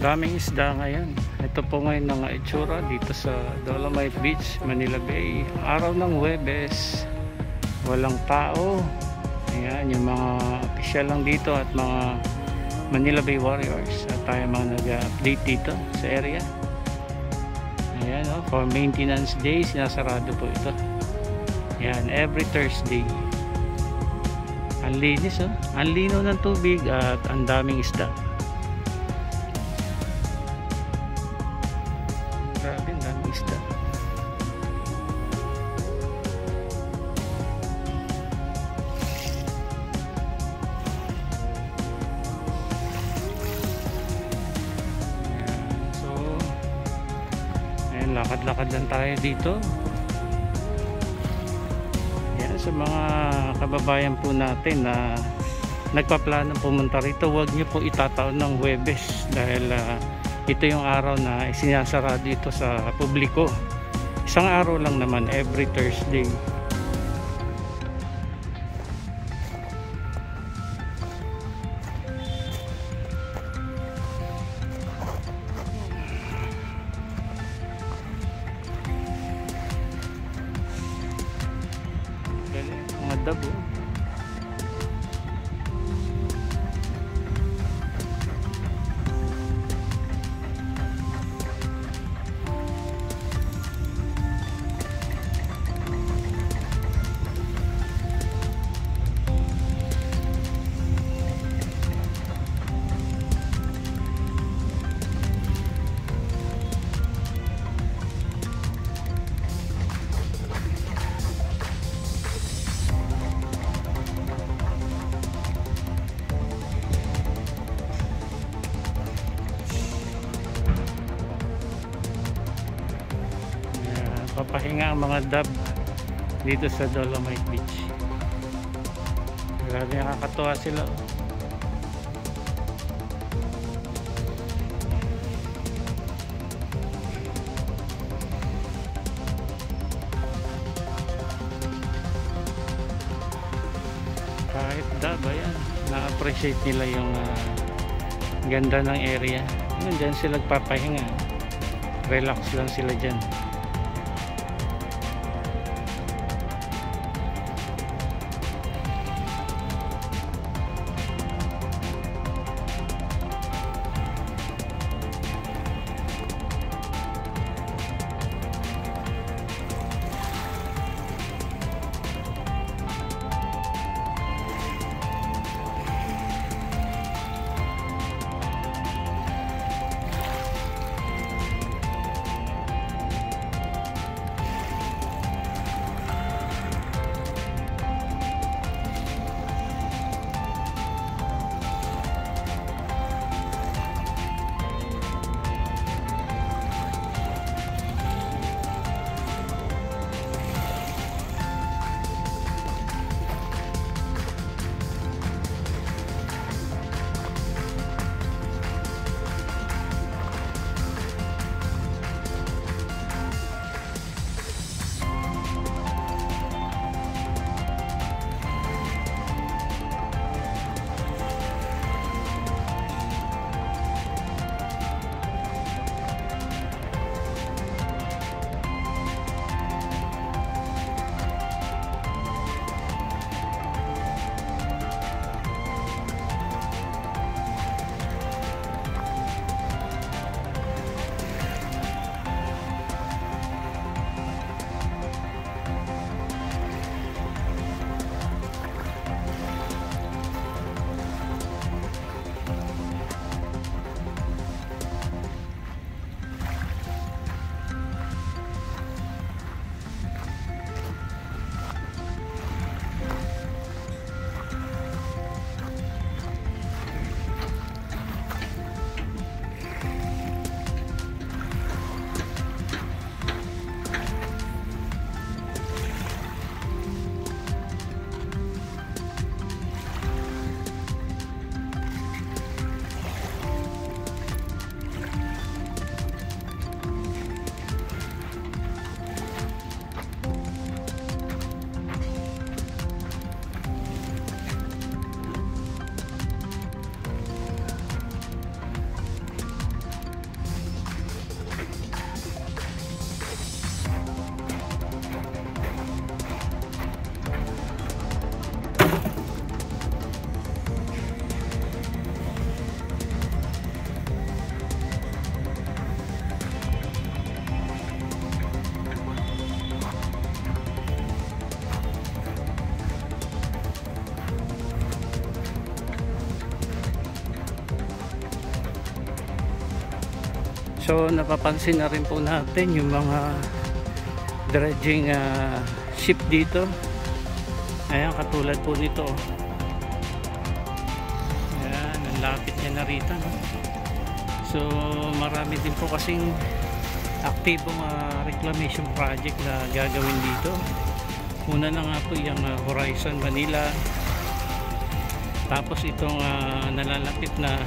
daming isda ngayon. Ito po ngayon ng itsura dito sa Dolomite Beach Manila Bay. Araw ng Webes walang tao. Ayan yung mga official lang dito at mga Manila Bay Warriors at tayo mga nag-update dito sa area. Ayan oh, for maintenance day sinasarado po ito. Ayan every Thursday. Ang linis oh. Ang lino ng tubig at ang daming isda lakad-lakad lang tayo dito. Ayan, sa mga kababayan po natin na nagpaplano pumunta rito, huwag niyo po itataon ng Huwebes dahil ah, ito yung araw na isinasara dito sa publiko isang araw lang naman every Thursday papahinga ang mga dab dito sa Dolomite Beach. Grabe nakakatuwa sila. Kahit dab ayan na-appreciate nila yung ah, ganda ng area. Dyan sila papahinga relax lang sila dyan So napapansin na rin po natin yung mga dredging uh, ship dito. Ayan katulad po nito. Ayan, ang lapit niya na rito. No? So marami din po kasing aktibong uh, reclamation project na gagawin dito. Una na nga po yung uh, Horizon Manila. Tapos itong uh, nalalapit na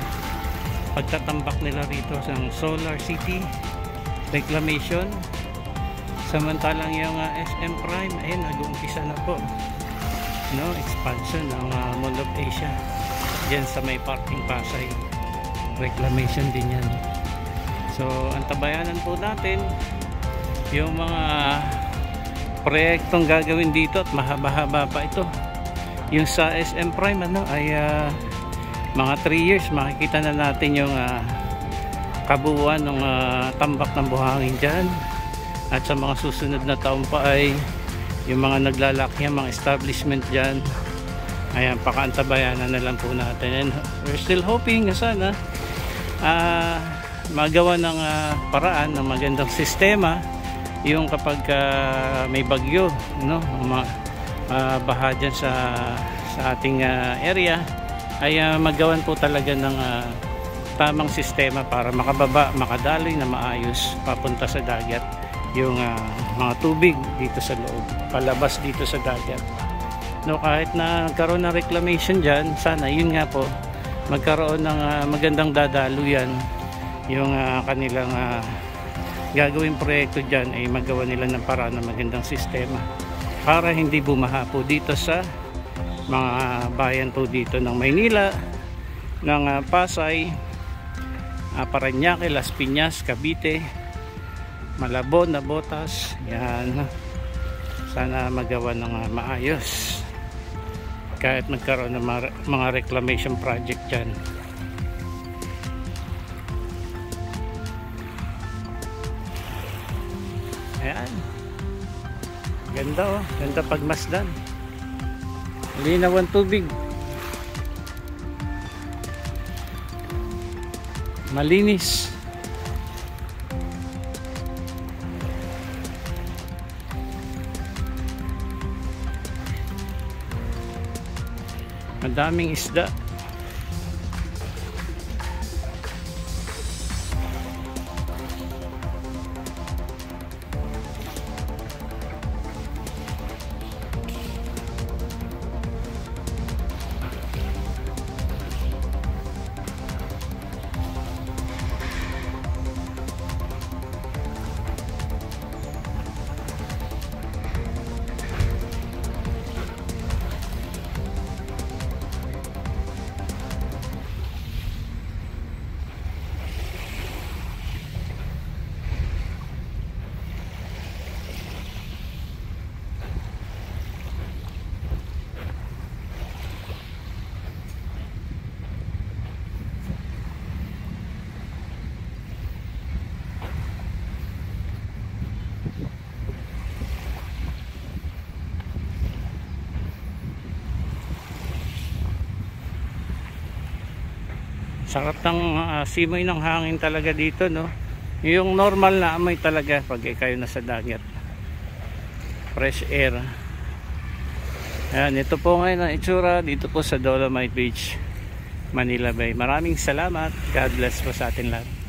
pagtatambak nila rito sa Solar City reclamation. Samantalang yung uh, SM Prime ayun nag-uumpisa na po. No expansion ng uh, Mall of Asia. Dyan sa may parking Pasay. Reclamation din yan. So antabayanan po natin yung mga proyektong gagawin dito at mahaba-haba pa ito. Yung sa SM Prime ano ay uh, mga 3 years makikita na natin yung uh, kabuuan ng uh, tambak ng buhangin dyan. At sa mga susunod na taon pa ay yung mga naglalaki mga establishment dyan. Ayan pakaantabayanan na lang po natin. And we're still hoping na sana uh, magawa ng uh, paraan ng magandang sistema yung kapag uh, may bagyo no? Ma, uh, baha dyan sa, sa ating uh, area ay uh, magawan po talaga ng uh, tamang sistema para makababa, makadaloy na maayos papunta sa dagat yung uh, mga tubig dito sa loob palabas dito sa dagat. No, kahit na nagkaroon ng reclamation dyan sana yun nga po magkaroon ng uh, magandang dadaluyan yung uh, kanilang uh, gagawin proyekto dyan ay magawa nila ng paraan ng magandang sistema para hindi bumaha po dito sa mga bayan po dito ng Maynila ng uh, Pasay uh, Paranaque, Las Piñas, Cavite Malabon, Nabotas yan. Sana magawa ng uh, maayos. Kahit magkaroon ng mga, mga reclamation project dyan. Ayan. Ganda oh. Ganda pagmasdan linaw ang tubig. Malinis. Madaming isda sarap ng uh, simoy ng hangin talaga dito no? Yung normal na amoy talaga pag kayo nasa dagat. Fresh air. Ayan, ito po ngayon ang itsura dito po sa Dolomite Beach Manila Bay. Maraming salamat. God bless po sa atin lahat